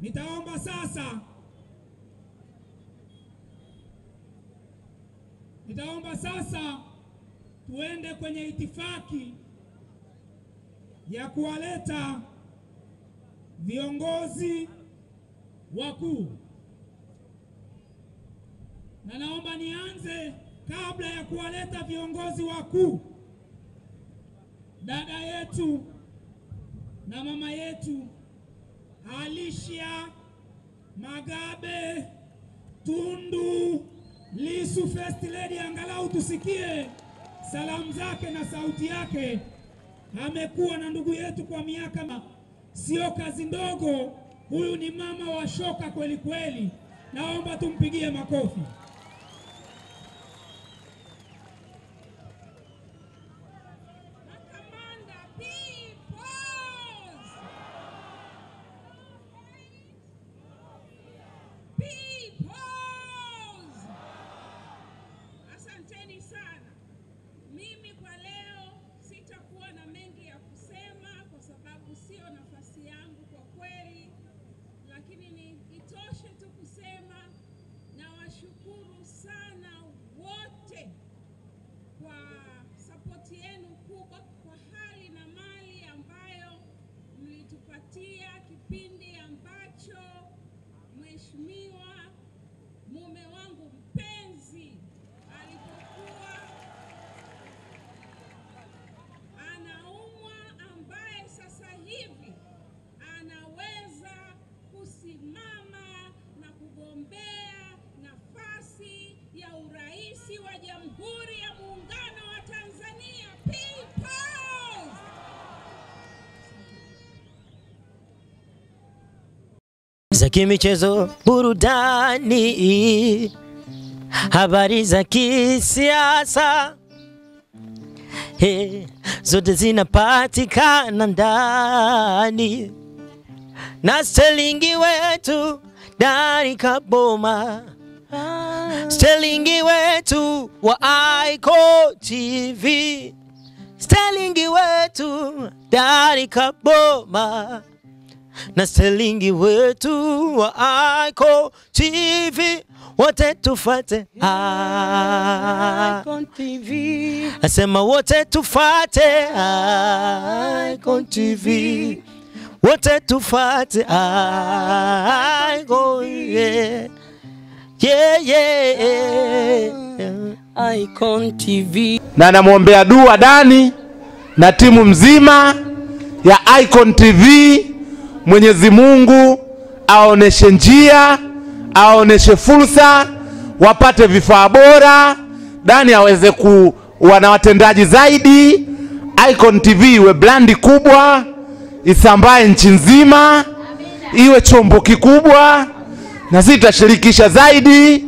nitaomba sasa, nitaomba sasa tuende kwenye itifaki ya kuwaleta viongozi wakuu, na naomba nianze kabla ya kuwaleta viongozi wakuu, dada yetu na mama yetu Alicia Magabe Tundu Lisu, First Lady, angalau tusikie salamu zake na sauti yake. Amekuwa na ndugu yetu kwa miaka, sio kazi ndogo. Huyu ni mama wa shoka kweli kweli, naomba tumpigie makofi. wish me za kimichezo, burudani, habari za kisiasa, hey, zote zinapatikana ndani. Na stelingi wetu Dari Kaboma, stelingi wetu wa Aiko TV, stelingi wetu Dari Kaboma na stelingi wetu wa Icon TV wote tufate Icon TV, asema wote tufate Icon TV, wote tufate Icon yeah. Yeah, yeah. Icon TV. na namwombea dua Dani na timu mzima ya Icon TV. Mwenyezi Mungu aoneshe njia, aoneshe fursa, wapate vifaa bora, Dani aweze kuwa na watendaji zaidi, Icon TV iwe brandi kubwa, isambae nchi nzima, iwe chombo kikubwa, na sisi tutashirikisha zaidi